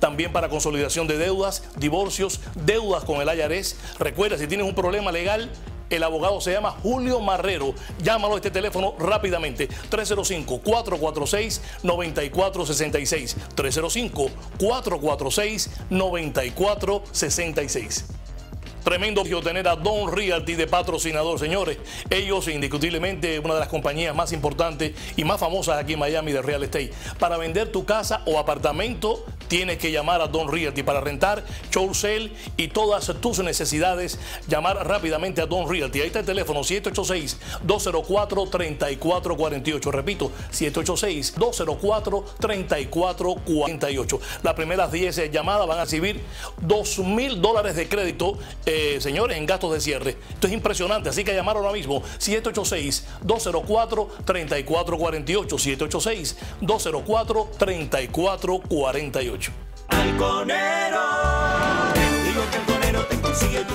también para consolidación de deudas, divorcios, deudas con el IRS. Recuerda, si tienes un problema legal, el abogado se llama Julio Marrero. Llámalo a este teléfono rápidamente. 305-446-9466. 305-446-9466. Tremendo tener a Don Realty de patrocinador, señores. Ellos, indiscutiblemente, una de las compañías más importantes y más famosas aquí en Miami de real estate. Para vender tu casa o apartamento, tienes que llamar a Don Realty. Para rentar, show sale y todas tus necesidades, llamar rápidamente a Don Realty. Ahí está el teléfono 786-204-3448. Repito, 786-204-3448. Las primeras 10 llamadas van a recibir 2 mil dólares de crédito. Eh, señores, en gastos de cierre. Esto es impresionante, así que llamar ahora mismo 786-204-3448. 786-204-3448. Alconero, digo que Alconero te consigue tu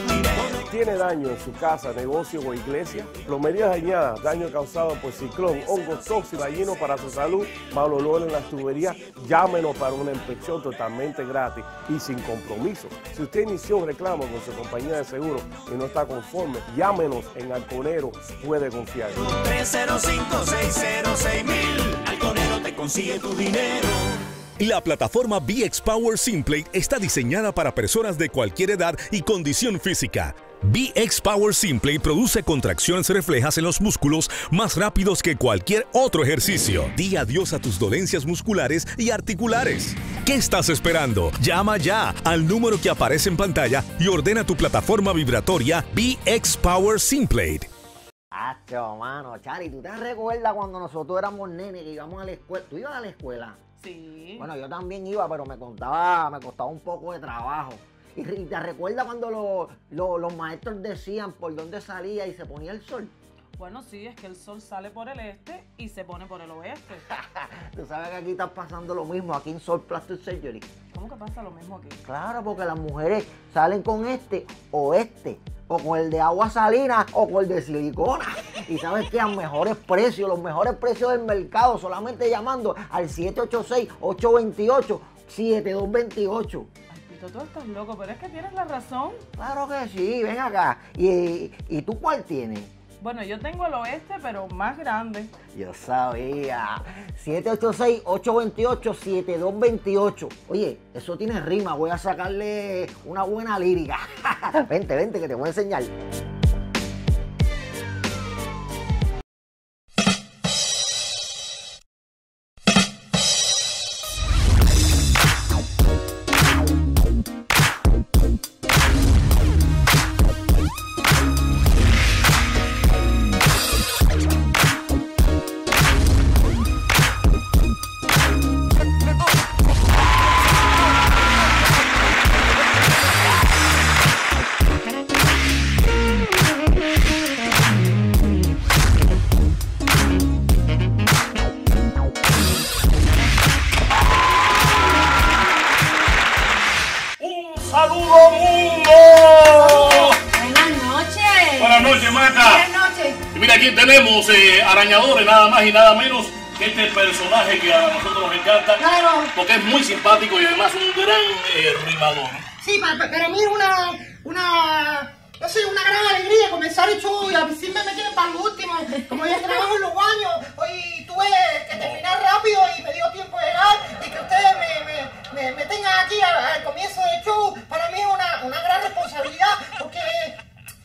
tiene daño en su casa, negocio o iglesia, plomerías dañadas, daño causado por ciclón, hongos tóxicos, dañinos para su salud, mal olor en las tuberías, llámenos para una inspección totalmente gratis y sin compromiso. Si usted inició un reclamo con su compañía de seguro y no está conforme, llámenos en Alconero, puede confiar. 305-606 Alconero te consigue tu dinero. La plataforma BX Power Simplate está diseñada para personas de cualquier edad y condición física. BX Power Simplate produce contracciones reflejas en los músculos más rápidos que cualquier otro ejercicio. Di adiós a tus dolencias musculares y articulares. ¿Qué estás esperando? Llama ya al número que aparece en pantalla y ordena tu plataforma vibratoria BX Power Simplate. Mano, Chari, ¿tú te recuerdas cuando nosotros éramos nenes y íbamos a la escuela? ¿Tú ibas a la escuela? Sí. Bueno, yo también iba, pero me costaba, me costaba un poco de trabajo. ¿Y te recuerdas cuando los maestros decían por dónde salía y se ponía el sol? Bueno, sí, es que el sol sale por el este y se pone por el oeste. Tú sabes que aquí está pasando lo mismo, aquí en Sol Plastic Surgery. ¿Cómo que pasa lo mismo aquí? Claro, porque las mujeres salen con este oeste, o con el de agua salina, o con el de silicona. Y sabes que a mejores precios, los mejores precios del mercado, solamente llamando al 786-828-7228 tú estás loco, pero es que tienes la razón. Claro que sí, ven acá. ¿Y, y tú cuál tienes? Bueno, yo tengo el oeste, pero más grande. Yo sabía. 786-828-7228. Oye, eso tiene rima. Voy a sacarle una buena lírica. vente, vente, que te voy a enseñar. Tenemos eh, arañadores, nada más y nada menos que este personaje que a nosotros nos encanta. Porque es muy simpático y además un gran eh, rimador. Sí, para, mí es una, una, no sé, una gran alegría comenzar el show y a veces me metí para el último. Como ya trabajo en los baños, hoy tuve que terminar rápido y me dio tiempo de llegar y que ustedes me, me, me, tengan aquí al, comienzo del show. Para mí es una, una gran responsabilidad porque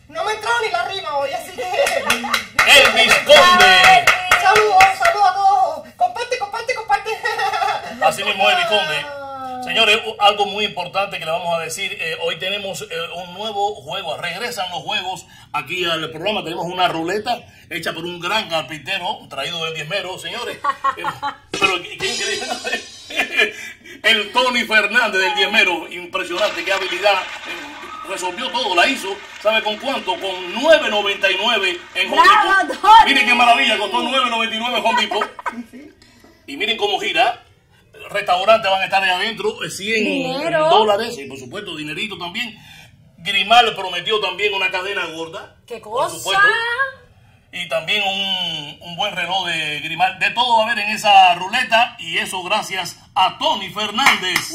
no me entró ni la rima hoy, así que. ¡El Conde! Saludos, saludos a todos. Comparte, comparte, comparte. Así mismo es, Conde. Señores, algo muy importante que le vamos a decir. Eh, hoy tenemos eh, un nuevo juego. Regresan los juegos aquí al programa. Tenemos una ruleta hecha por un gran carpintero traído del diezmero, señores. Eh, pero qué increíble. El Tony Fernández del diezmero. Impresionante, qué habilidad resolvió todo, la hizo, ¿sabe con cuánto? Con 9.99 en Home Depot. Miren qué maravilla, costó 9.99 Home Depot. Y miren cómo gira. Restaurantes van a estar ahí adentro, 100 dólares, y por supuesto dinerito también. Grimal prometió también una cadena gorda. ¿Qué cosa? y también un, un buen reloj de Grimal. De todo va a haber en esa ruleta y eso gracias a Tony Fernández.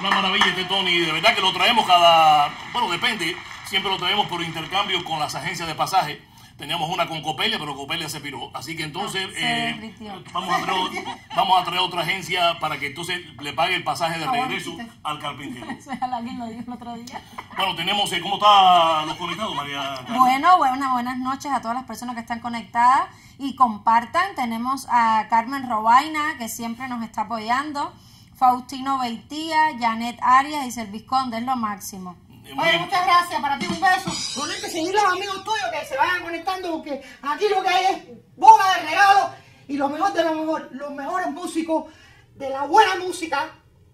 Una maravilla este Tony, de verdad que lo traemos cada, bueno, depende, siempre lo traemos por intercambio con las agencias de pasaje. Teníamos una con Copelia, pero Copelia se piró. Así que entonces Se eh, vamos, a traer, vamos a traer otra agencia para que entonces le pague el pasaje de regreso al carpintero. Bueno, tenemos, eh, ¿cómo están los conectados, María? Carmen? Bueno, buenas, buenas noches a todas las personas que están conectadas y compartan. Tenemos a Carmen Robaina, que siempre nos está apoyando. Faustino Beitía, Janet Arias y el Vizconde, es lo máximo. Oye, muchas gracias, para ti un beso. Ponerte seguir los amigos tuyos que se vayan conectando porque aquí lo que hay es bola de regalos y lo mejor de lo mejor, los mejores músicos de la buena música.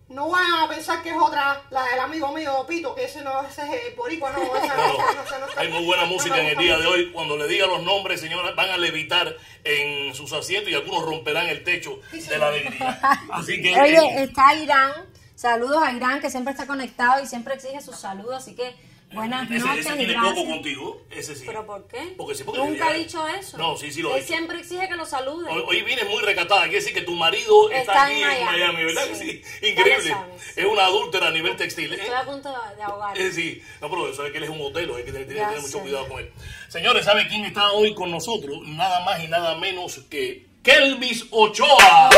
No van a pensar que es otra, la del amigo mío Pito, que ese no, ese es el boricua, no, esa no, esa no, esa no, esa Hay muy buena música No, en el día de hoy. Cuando le diga los nombres, señoras, van a levitar en sus asientos y algunos romperán el techo de la alegría. Así que. Oye, está Irán. Saludos a Irán, que siempre está conectado y siempre exige sus saludos. Así que buenas ese, noches ese y tiene gracias. poco contigo, ese sí. ¿Pero por qué? Porque sí, porque Nunca ha dicho eso. No, sí, sí lo Él dicho. siempre exige que lo salude. Hoy, hoy vienes muy recatada, quiere decir que tu marido está, Está aquí en Miami, Miami, ¿verdad? que sí. Sí, Ya increíble. lo sabes. Es una adúltera a nivel textil. ¿eh? Estoy a punto de, de ahogar. Eh, sí, no, pero eso es que él es un hotel, hay que tener, tiene que Ya tener mucho sé. cuidado con él. Señores, ¿sabe quién está hoy con nosotros? Nada más y nada menos que Kelvis Ochoa.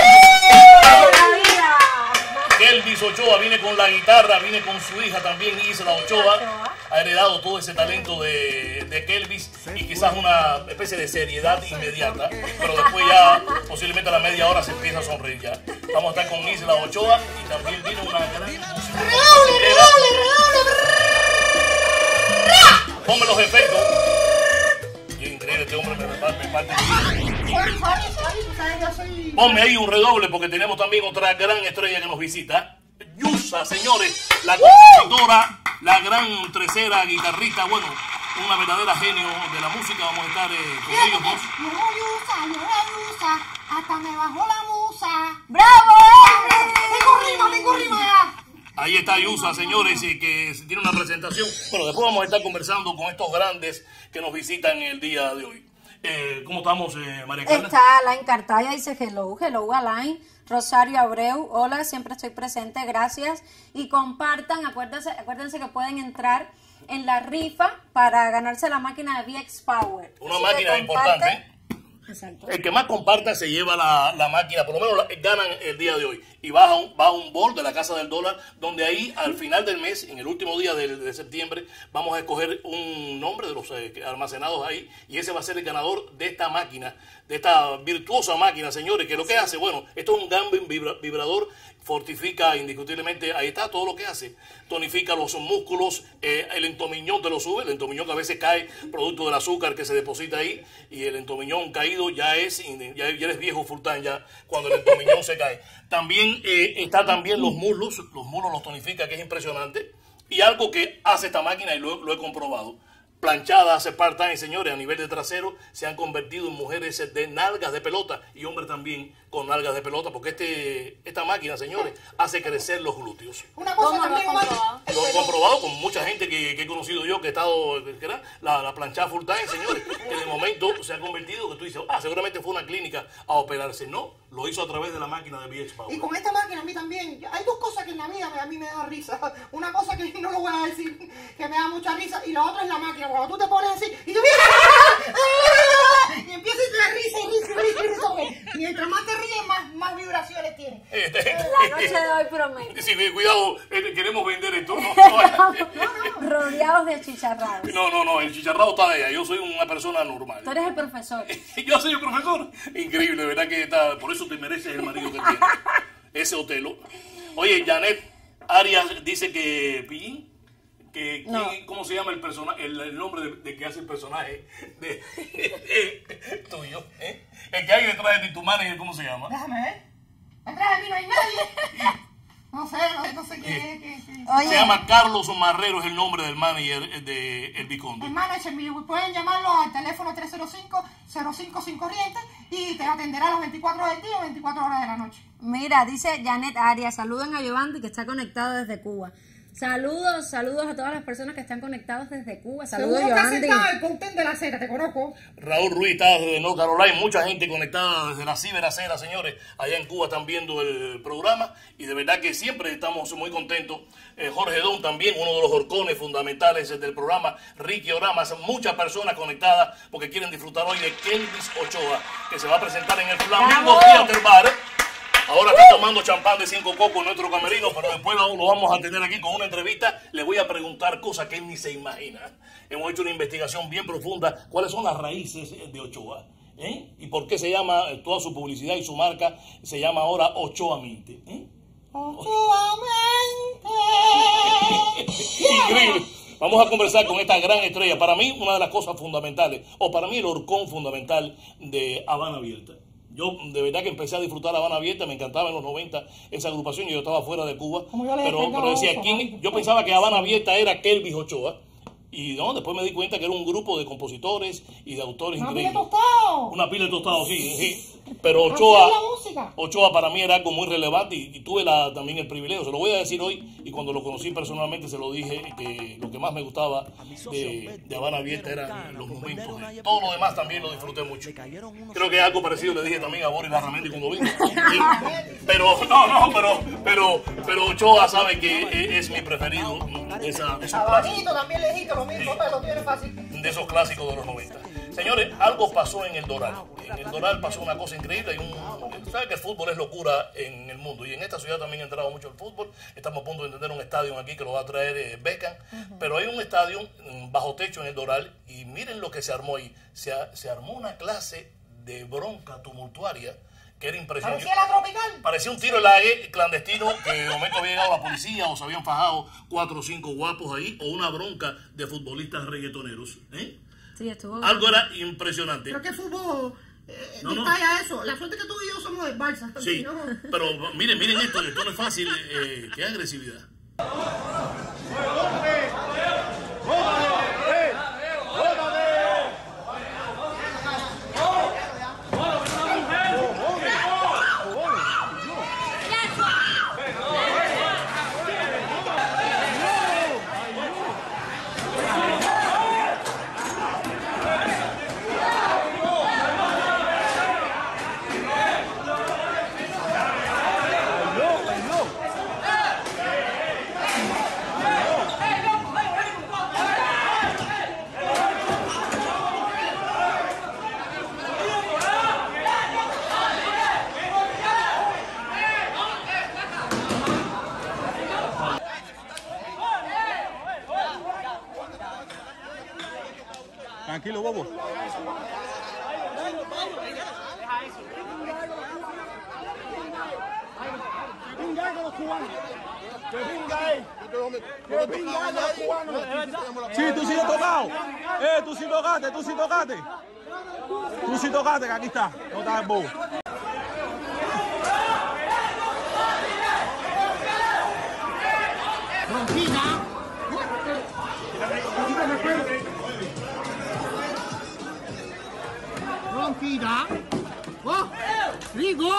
Kelvis Ochoa viene con la guitarra, viene con su hija también, Isla Ochoa. Ha heredado todo ese talento de, de Kelvis y quizás una especie de seriedad inmediata, pero después ya posiblemente a la media hora se empieza a sonreír ya. Vamos a estar con Isla Ochoa y también viene una gran música. Ponme los efectos. Qué increíble, este hombre me reparte, me parte. Yo. Ponme ahí un redoble porque tenemos también otra gran estrella que nos visita. Yusa, señores, la compositora, la gran tercera guitarrista, bueno, una verdadera genio de la música. Vamos a estar eh, con ellos dos. Llegó Yusa, llegó Yusa, hasta me bajó la musa. ¡Bravo! Tengo rima, tengo rima. Ahí está Yusa, señores, y que tiene una presentación. Bueno, después vamos a estar conversando con estos grandes que nos visitan el día de hoy. Eh, ¿Cómo estamos, eh, María Carla? Está Alain Cartaya, dice hello, hello Alain. Rosario Abreu, hola, siempre estoy presente, gracias. Y compartan, acuérdense, acuérdense que pueden entrar en la rifa para ganarse la máquina de VX Power. Una Así máquina importante. ¿eh? Exacto. El que más comparta se lleva la, la máquina, por lo menos la- ganan el día de hoy. Y va a, un, va a un bol de la Casa del Dólar, donde ahí al final del mes, en el último día de, de septiembre, vamos a escoger un nombre de los eh, almacenados ahí. Y ese va a ser el ganador de esta máquina, de esta virtuosa máquina, señores. Que lo que hace, bueno, esto es un Gambling vibra- vibrador, fortifica indiscutiblemente, ahí está todo lo que hace. Tonifica los músculos, eh, el entomiñón te lo sube, el entomiñón que a veces cae producto del azúcar que se deposita ahí, y el entomiñón caído ya es, ya, ya eres viejo full time ya cuando el entomiñón se cae. También eh, está también los muslos, los muslos los tonifica, que es impresionante. Y algo que hace esta máquina, y lo, he comprobado, planchadas part-time, señores, a nivel de trasero, se han convertido en mujeres de nalgas de pelota y hombres también con nalgas de pelota, porque este, esta máquina, señores, hace crecer los glúteos. Una cosa ¿Cómo lo has también, comprobado? Lo he comprobado con mucha gente que, que he conocido yo, que he estado, que era la, la planchada full time, señores, que de momento se ha convertido, que tú dices, ah, seguramente fue una clínica a operarse. No, lo hizo a través de la máquina de VX Power. Y con esta máquina a mí también. Hay dos cosas que en la vida a mí me da risa. Una cosa que no lo voy a decir, que me da mucha risa, y la otra es la máquina. Cuando tú te pones así y tú y empiezas y te risa, y risa, y risa, y risa. Mientras más te ríes, más, más vibraciones tienes. Este- La noche de hoy promete. Sí, cuidado, eh, queremos vender esto. No, Rodeados de chicharrados. no, no, no, el chicharrado está de ella. Yo soy una persona normal. Tú eres el profesor. Yo soy el profesor. Increíble, de verdad que está, por eso te mereces el marido que tienes. Ese Otelo. Oye, Janet Arias dice que Pillín, que No. ¿quién- ¿cómo se llama el personaje, el, el nombre de, de que hace el personaje de, tuyo? ¿eh? El que hay detrás de ti, tu manager, ¿cómo se llama? Déjame ver. Atrás de mí no hay nadie. No sé, no, no sé qué es. qué- qué- Oye, Se llama Carlos Marrero, es el nombre del manager de El Viconde. El manager mío, pueden llamarlo al teléfono 305-055 corriente y te atenderá a las 24 del día o 24 horas de la noche. mira, dice Janet Arias, saluden a Giovanni que está conectado desde Cuba. Saludos, saludos a todas las personas que están conectadas desde Cuba. Saludos, Seguro que has Yoandi. sentado el contén de la acera, te conozco. Raúl Ruiz está desde North Carolina, mucha gente conectada desde la ciberacera, señores. Allá en Cuba están viendo el programa y de verdad que siempre estamos muy contentos. Eh, Jorge Don también, uno de los horcones fundamentales del programa. Ricky Oramas, muchas personas conectadas porque quieren disfrutar hoy de Kelvis Ochoa, que se va a presentar en el Flamingo. Theater Bar. Ahora está tomando champán de cinco cocos en nuestro camerino, pero después lo vamos a tener aquí con una entrevista. Le voy a preguntar cosas que él ni se imagina. Hemos hecho una investigación bien profunda. ¿Cuáles son las raíces de Ochoa? ¿Eh? ¿Y por qué se llama, eh, toda su publicidad y su marca se llama ahora Ochoa Minte? ¿Eh? Increíble. Vamos a conversar con esta gran estrella. Para mí, una de las cosas fundamentales, o para mí el horcón fundamental de Habana Abierta. Yo de verdad que empecé a disfrutar Habana Abierta, me encantaba en los 90 esa agrupación yo estaba fuera de Cuba. Pero, decía, ¿quién? Yo pensaba que Habana Abierta era Kelvis Ochoa. Y no, después me di cuenta que era un grupo de compositores y de autores Una pila de increíbles. tostado. Una pila de tostados, sí, sí. Pero Ochoa. Ochoa para mí era algo muy relevante y, y tuve la, también el privilegio, se lo voy a decir hoy y cuando lo conocí personalmente se lo dije que lo que más me gustaba de, de Habana Abierta eran los momentos. de- todo lo demás también lo disfruté mucho. Creo que algo parecido le dije también a Boris Larramendi cuando vino. Sí. Pero, no, no, pero, pero, pero Ochoa sabe que es mi preferido de, esa, de esos también le dijiste lo mismo, pero lo tiene fácil. de esos clásicos de los 90. Señores, algo pasó en el Doral. En el Doral pasó una cosa increíble. Hay un, ¿Sabe que el fútbol es locura en el mundo? Y en esta ciudad también ha entrado mucho el fútbol. Estamos a punto de entender un estadio aquí que lo va a traer eh, Beckham. Pero hay un estadio mm, bajo techo en el Doral. Y miren lo que se armó ahí. Se, se armó una clase de bronca tumultuaria que era impresionante. Parecía la tropical. Parecía un tiro en la E clandestino que de momento había llegado la policía o se habían fajado cuatro o cinco guapos ahí o una bronca de futbolistas reggaetoneros. ¿eh? Sí, estuvo. Algo era impresionante. Creo que fútbol eh, No, no. detalla eso. La suerte que tú y yo somos del Barça. Sí, no- pero miren, miren esto, esto no es fácil, eh, qué agresividad. Sí, tú sí lo tocado. Eh, tú sí tocaste, tú sí tocaste. Tú sí tocaste, que aquí está. No estás en bobo. Oh, rico.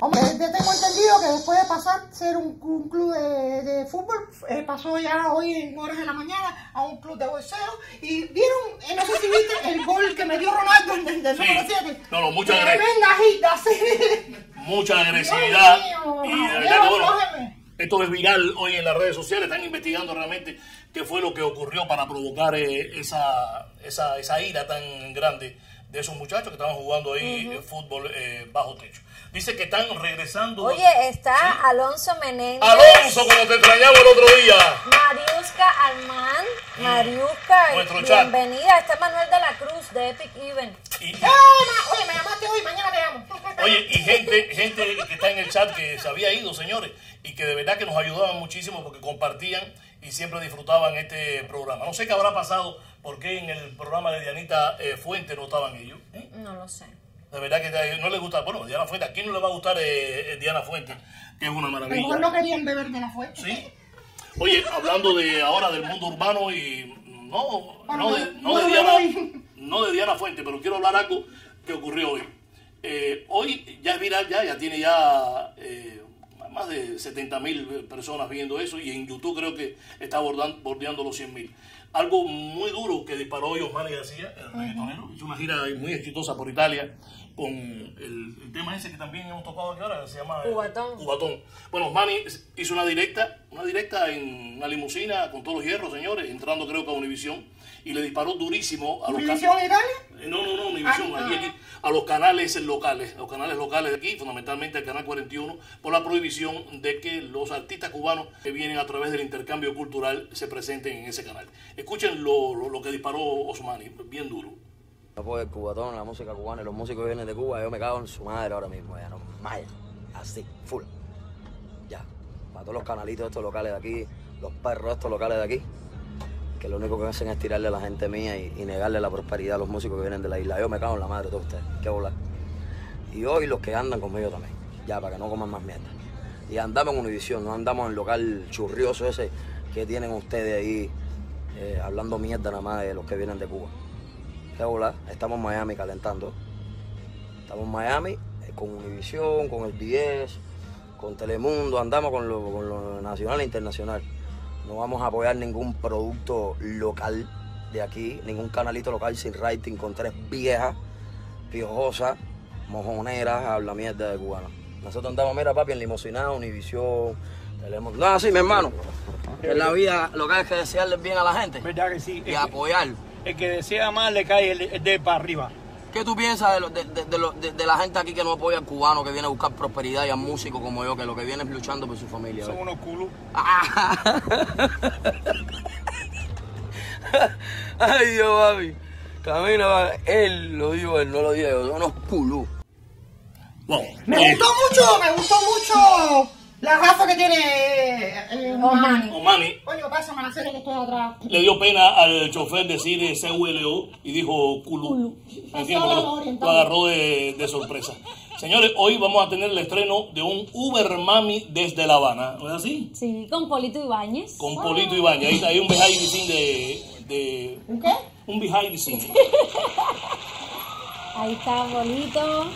Hombre, yo tengo entendido que después de pasar ser un, un club de, de fútbol, eh, pasó ya hoy en horas de la mañana a un club de boxeo. Y vieron, eh, no sé si viste el gol que me dio Ronaldo en el número 7. No, no. Tremenda agita, sí. Mucha agresividad. Dios mío, Y de verdad Diego, que bueno, cógeme. esto es viral hoy en las redes sociales. Están investigando realmente qué fue lo que ocurrió para provocar eh, esa, esa, esa ira tan grande de esos muchachos que estaban jugando ahí eh, fútbol eh, bajo techo. Dice que están regresando. Oye, está Alonso Menéndez. Alonso, como te extrañaba el otro día. Mariusca Alman. Mariusca, Nuestro chat. bienvenida. Está Manuel de la Cruz de Epic Even. Y- Ah, Oye, me llamaste hoy, mañana te llamo. Oye, y gente, gente que está en el chat que se había ido, señores, y que de verdad que nos ayudaban muchísimo porque compartían y siempre disfrutaban este programa. No sé qué habrá pasado, porque en el programa de Dianita eh, Fuente no estaban ellos. ¿eh? No lo sé. De verdad que no les gusta. Bueno, Diana Fuente, ¿a quién no le va a gustar eh, eh, Diana Fuente? Que es una Mejor maravilla. no querían beber de la fuente. Sí. Oye, hablando de ahora del mundo urbano y no, no, de, no, de Diana, no de Diana Fuente, pero quiero hablar algo que ocurrió hoy. Eh, hoy ya es viral, ya, ya tiene ya más de 70 mil personas viendo eso y en YouTube creo que está bordan- bordeando los 100 mil. Algo muy duro que disparó hoy Osmani García, el reggaetonero, hizo una gira muy exitosa por Italia con el, el tema ese que también hemos tocado aquí ahora, que se llama eh, Cubatón. Cubatón. Bueno, Osmani hizo una directa, una directa en una limusina con todos los hierros, señores, entrando creo que a Univisión y le disparó durísimo a los ¿Univisión Italia? eh, No, no, no, Univisión, Ah, a los canales locales, los canales locales de aquí, fundamentalmente el canal 41, por la prohibición de que los artistas cubanos que vienen a través del intercambio cultural se presenten en ese canal. Escuchen lo, lo, lo que disparó Osmani, bien duro. No puedo el cubatón, la música cubana y los músicos que vienen de Cuba, yo me cago en su madre ahora mismo, ya no, mal, así, full. Ya, para todos los canalitos estos locales de aquí, los perros estos locales de aquí, que lo único que hacen es tirarle a la gente mía y, negarle la prosperidad a los músicos que vienen de la isla. Yo me cago en la madre de todos ustedes, qué volar. Y hoy los que andan conmigo también, ya, para que no coman más mierda. Y andamos en Univisión, no andamos en el local churrioso ese que tienen ustedes ahí eh, hablando mierda nada más de los que vienen de Cuba. Qué bola, estamos en Miami calentando. Estamos en Miami eh, con Univisión, con el 10, con Telemundo, andamos con lo, con lo nacional e internacional. No vamos a apoyar ningún producto local de aquí, ningún canalito local sin rating, con tres viejas, piojosas, mojoneras, habla mierda de cubano. Nosotros andamos, mira papi, en Limosina, Univisión, Telemundo. No, así mi hermano. En la vida lo que hay es que desearle bien a la gente. ¿Verdad que sí? Y apoyar. El que desea más le cae el, el de para arriba. ¿Qué tú piensas de, lo- de, de- de lo- de- de la gente aquí que no apoya al cubano, que viene a buscar prosperidad y al músico como yo, que lo que viene es luchando por su familia? Son unos culos. Ay, Dios, papi. Camina, papi. Él lo dijo, él no lo dijo. Son unos culú. Me gustó mucho, me gustó mucho la gafa que tiene eh, Omani. Omani Coño, pásame la serie que estoy atrás. le dio pena al chofer decir eh, CULO y dijo Culu. Porque lo, lo agarró de, de sorpresa. Señores, hoy vamos a tener el estreno de un Uber Mami desde La Habana, ¿no es así? Sí, con Polito Ibáñez. Con Polito Ibañez. Ahí está, hay un behind the scene de, de... ¿Un qué? Un behind the scene. Ahí está Polito,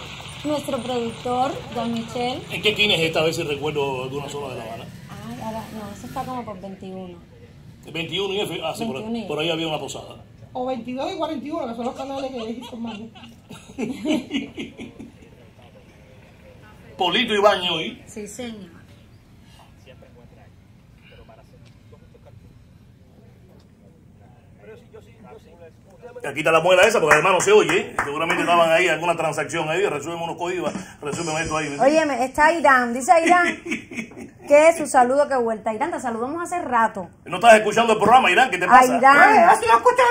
nuestro productor, Don Michel. ¿En qué esquina es esta? A ver si recuerdo alguna zona de La Habana. Ahora- no, eso está como por 21. 21 y F. Ah, sí, por, 21 y- por ahí había una posada. O 22 y 41, que son los canales que dijiste más. Polito Ibañez hoy. Sí, señor. Aquí está la muela esa, porque además no se oye. ¿eh? Seguramente estaban ahí, alguna transacción ahí. Resuelven unos códigos, resuelven esto ahí. Óyeme, está Irán, dice Irán que es su saludo que vuelta. Irán, te saludamos hace rato. ¿No estás escuchando el programa, Irán? ¿Qué te A pasa? Irán. Así lo escucho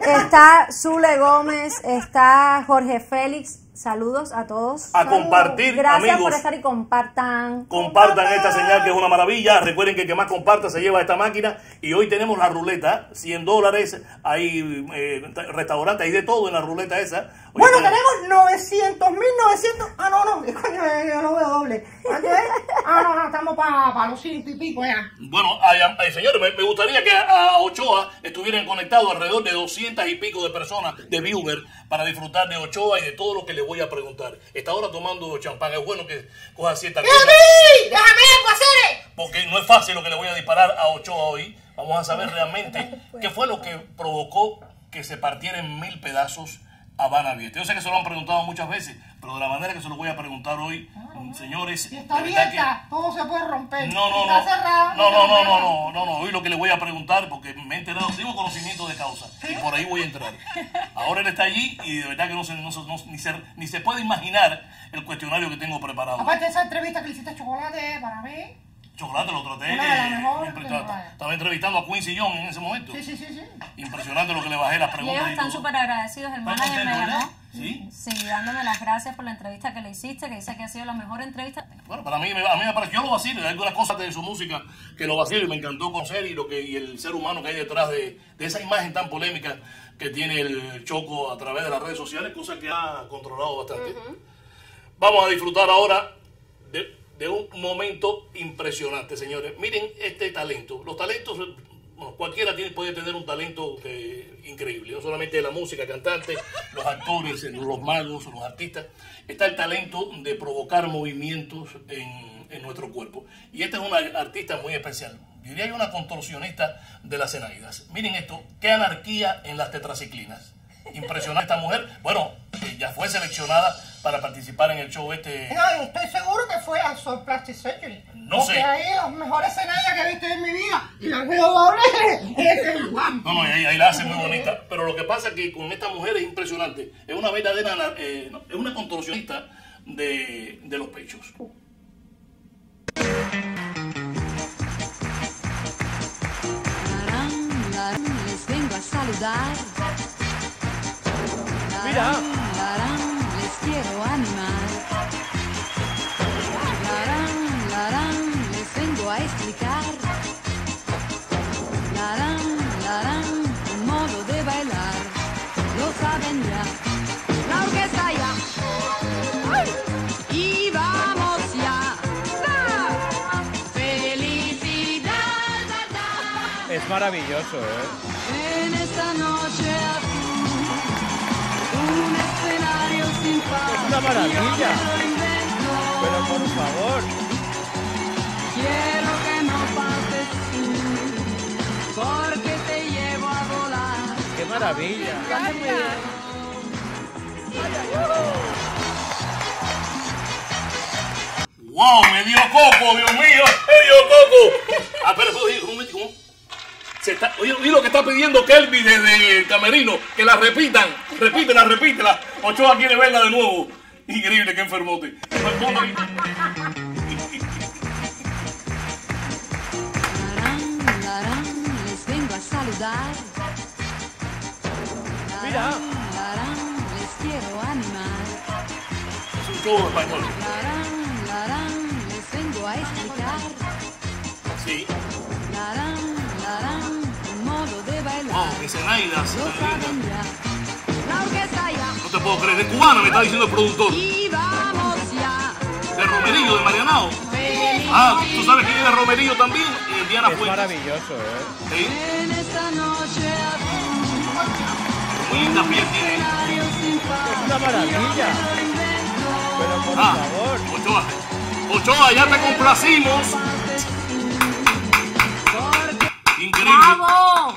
bien. Está Zule Gómez, está Jorge Félix. Saludos a todos. A compartir, Gracias amigos. por estar y compartan. Compartan esta señal que es una maravilla. Recuerden que el que más comparta se lleva esta máquina. Y hoy tenemos la ruleta, 100 dólares. Hay eh, restaurantes, hay de todo en la ruleta esa. Hoy Bueno, tenemos- tenemos 900 mil 900. Ah, no, no, coño, yo lo veo doble. Ah, no, no, estamos para los ciento y pico ya. Bueno, ay, ay, señores, me, me gustaría que a, a Ochoa estuvieran conectados alrededor de 200 y pico de personas de viewer para disfrutar de Ochoa y de todo lo que les voy a preguntar. Está ahora tomando champán. Es bueno que coja cierta cosa. ¡Déjame! ¡Déjame, Guacere! Porque no es fácil lo que le voy a disparar a Ochoa hoy. Vamos a saber realmente qué fue lo que provocó que se partiera en mil pedazos Habana Abierta. Yo sé que se lo han preguntado muchas veces, pero de la manera que se lo voy a preguntar hoy, señores, Si está verdad que- abierta, todo se puede romper. no, no, no. Está cerrada. No, no, no, no, no, no, no. Hoy lo que le voy a preguntar, porque me he enterado, tengo conocimiento de causa. Y por ahí voy a entrar. Ahora él está allí y de verdad que no se, no no- ni, se, ni se puede imaginar el cuestionario que tengo preparado. Aparte de esa entrevista que le hiciste a Chocolate para mí. Chocolate lo traté. Una de las mejores impre- que estaba, entrevistando a Quincy Jones en ese momento. Sí, sí, sí, sí. Impresionante lo que le bajé las Y preguntas. ellos están súper agradecidos. El ¿Están manager me llamó. Sí. Sí, dándome las gracias por la entrevista que le hiciste, que dice que ha sido la mejor entrevista. Bueno, para mí, a mí me pareció lo vacilo. Hay algunas cosas de su música que lo vacilo y me encantó conocer y, lo que, y el ser humano que hay detrás de, de esa imagen tan polémica que tiene el Choco a través de las redes sociales, cosa que ha controlado bastante. Vamos a disfrutar ahora de, de un momento impresionante, señores. Miren este talento. Los talentos, bueno, cualquiera tiene, puede tener un talento que- increíble. No solamente la música, cantante, los actores, los magos, los artistas. Está el talento de provocar movimientos en, en nuestro cuerpo. Y esta es una artista muy especial. Diría yo una contorsionista de las Cenaidas. Miren esto, qué anarquía en las tetraciclinas. Impresionante esta mujer. Bueno, eh, ya fue seleccionada para participar en el show este. No, estoy seguro que fue a Soul Plastic Surgery. No Porque sé. ahí los mejores escenarios que he visto en mi vida. Y la veo doble. No, no, ahí, ahí la hace muy bonita. Pero lo que pasa es que con esta mujer es impresionante. Es una verdadera, eh, no, es una contorsionista de, de los pechos. Les vengo a saludar. Mira. Es maravilloso, ¿eh? En esta noche azul, un escenario sin par. Es una maravilla. Pero por favor. Quiero que no pases tú, porque te llevo a volar. ¡Qué maravilla! ¡Wow! ¡Me dio coco, Dios mío! ¡Me dio coco! Ah, pero un momento, ¿cómo? Se está, oye, oye lo que está pidiendo Kelby desde el camerino, que la repitan, repítela, repítela. Ochoa quiere verla de nuevo. Increíble, qué enfermote. Larán, larán, les vengo a saludar. Mira. Larán, larán, les quiero animar. Es un show español. Les vengo a explicar. Sí. No te puedo creer. Es cubana, me está diciendo el productor. Y vamos ya. De Romerillo, de Marianao. Ah, ¿tú sabes es de Romerillo también? Eh, Diana Es maravilloso, ¿eh? Sí. En esta noche azul, Muy linda piel tiene. Es una maravilla. Pero por Ah, favor. Ochoa. Ochoa, ya te complacimos. Increíble. ¡Bravo!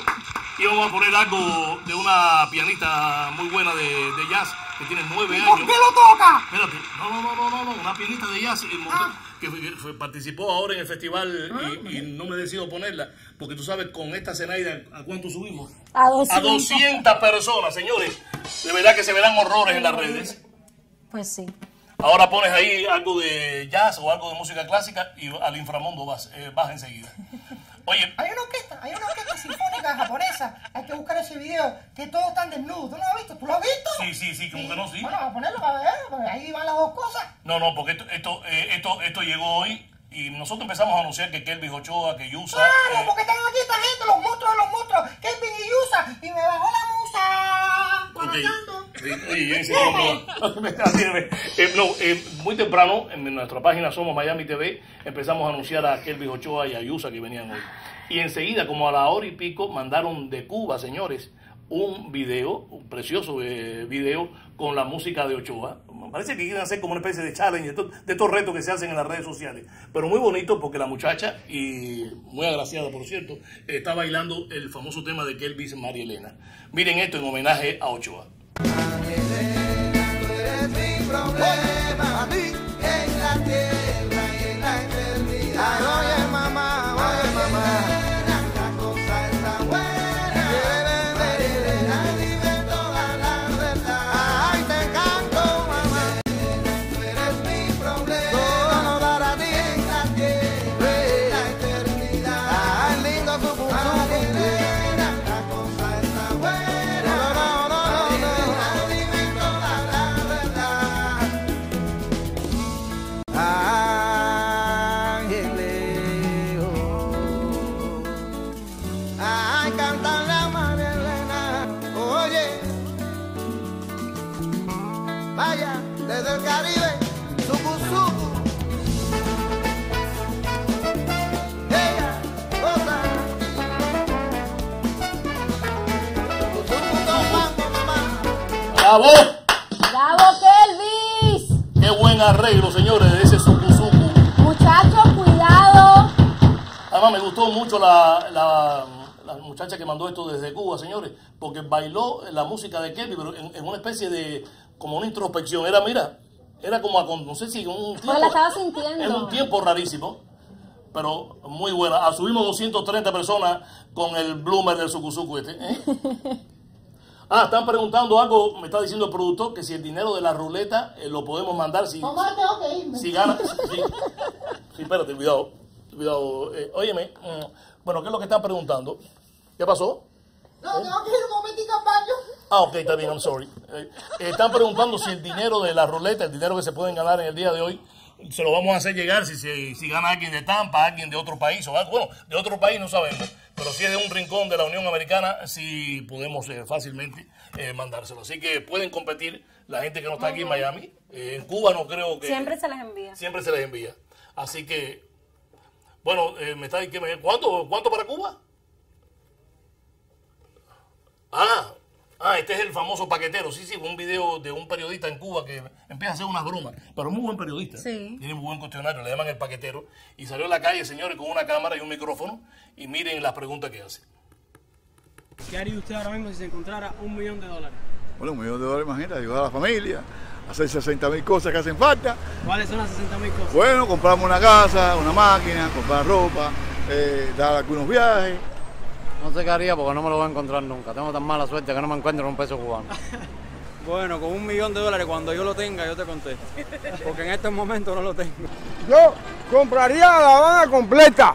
Y vamos a poner algo de una pianista muy buena de, de jazz que tiene nueve ¿Por años. qué lo toca? Espérate, no, no, no, no, no, no, una pianista de jazz eh, Ah. que, participó ahora en el festival y, y no me decido ponerla, porque tú sabes, con esta Zenaida, ¿a cuánto subimos? A 200. A 200 personas, señores. De verdad que se verán horrores en las redes. Pues sí. Ahora pones ahí algo de jazz o algo de música clásica y al inframundo vas, eh, vas enseguida. Oye, Hay una orquesta, hay una orquesta sinfónica japonesa. Hay que buscar ese video que todos están desnudos. ¿Tú no lo has visto? ¿Tú lo has visto? sí, sí, sí, como que no, sí. Bueno, a ponerlo para ver, porque ahí van las dos cosas. No, no, porque esto, esto, eh, esto, esto llegó hoy y nosotros empezamos a anunciar que Kelvin Ochoa, que Yusa. Claro, eh, porque están aquí esta gente, los monstruos de los monstruos, Kelvin y Yusa, y me bajó la musa. Oye, yo eh, no, eh, muy temprano en nuestra página Somos Miami TV empezamos a anunciar a Kelvin Ochoa y a Yusa que venían hoy. Y enseguida, como a la hora y pico, mandaron de Cuba, señores, un video, un precioso eh, video con la música de Ochoa. Parece que quieren hacer como una especie de challenge, de, estos- retos que se hacen en las redes sociales. Pero muy bonito porque la muchacha, y muy agraciada por cierto, está bailando el famoso tema de Kelvis María Elena. Miren esto en homenaje a Ochoa. mi problema ¡Bravo! ¡Bravo, Kelvis! ¡Qué buen arreglo, señores, de ese suku suku! Muchachos, gustó mucho la, la, la muchacha que mandó esto desde Cuba, señores, porque bailó la música de Kelly, pero en, en una especie de, como una introspección. Era, mira, era como, a con- no sé si un tiempo. Pues la estaba sintiendo. En un tiempo rarísimo, pero muy buena. Subimos 230 personas con el bloomer del sucusucu este. ¿eh? Ah, están preguntando algo, me está diciendo el productor, que si el dinero de la ruleta eh, lo podemos mandar si, Mamá, tengo que irme. si gana. Sí, sí, espérate, cuidado. Cuidado. Eh, óyeme, mm, bueno, ¿qué es lo que están preguntando? ¿Qué pasó? No, tengo que ir un momentito al baño. Ah, ok, está bien, I'm sorry. Eh, eh, están preguntando si el dinero de la ruleta, el dinero que se pueden ganar en el día de hoy, se lo vamos a hacer llegar si, si, si gana alguien de Tampa, alguien de otro país o algo. Bueno, de otro país no sabemos, pero si es de un rincón de la Unión Americana, sí podemos eh, fácilmente eh, mandárselo. Así que pueden competir la gente que no está aquí en Miami. Eh, en Cuba no creo que... Siempre se les envía. Siempre se les envía. Así que, bueno, eh, me está diciendo, ¿cuánto, ¿cuánto para Cuba? Ah, ah, este es el famoso paquetero. Sí, sí, un video de un periodista en Cuba que empieza a hacer unas bromas, pero muy buen periodista. Sí. Tiene muy buen cuestionario, le llaman el paquetero. Y salió a la calle, señores, con una cámara y un micrófono. Y miren las preguntas que hace. ¿Qué haría usted ahora mismo si se encontrara un millón de dólares? Bueno, un millón de dólares, imagínate, ayudar a la familia, hacer 60 mil cosas que hacen falta. ¿Cuáles son las 60 mil cosas? Bueno, compramos una casa, una máquina, comprar ropa, eh, dar algunos viajes. No sé qué haría porque no me lo voy a encontrar nunca. Tengo tan mala suerte que no me encuentro un peso cubano. Bueno, con un millón de dólares cuando yo lo tenga, yo te conté. Porque en estos momentos no lo tengo. Yo compraría la Habana completa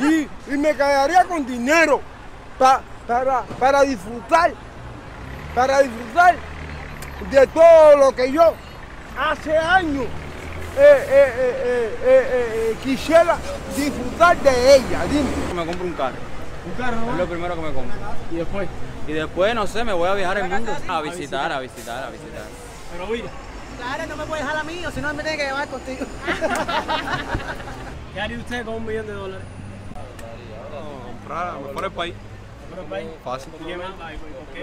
y, y me quedaría con dinero pa- para, para disfrutar, para disfrutar de todo lo que yo hace años eh, eh, eh, eh, eh, eh, quisiera disfrutar de ella. Dime. Me compro un carro. ¿Un carro? Es lo primero que me compro. ¿Y después? Y después, no sé, me voy a viajar el mundo. A visitar, a visitar, a visitar. Pero mira, Claro, no me puedes dejar a mí, o si no me tiene que llevar contigo. ¿qué haría usted con un millón de dólares? comprar a lo mejor el país. ¿Para el país? Fácil. ¿Y qué más? ¿Y por qué?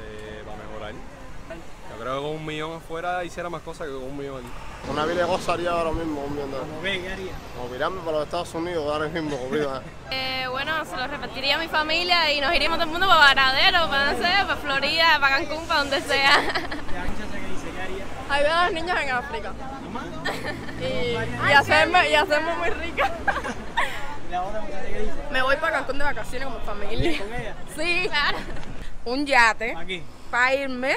Eh, para mejorar. Yo creo que con un millón afuera hiciera más cosas que con un millón aquí. Una vida gozaría ahora mismo un. ¿Cómo qué? ¿Qué haría? Como mirarme para los Estados Unidos ahora mismo, comida. Eh, bueno, se lo repetiría a mi familia y nos iríamos todo el mundo para Varadero, para, no sé, para Florida, para Cancún, para donde sea. La muchacha que dice, ¿qué haría? Ayudar a los niños en África. y, y, hacerme, y hacerme muy rica. La otra muchacha que dice. Me voy para Cancún de vacaciones con mi familia. ¿Con ella? Sí, claro. Un yate. Aquí. Para irme.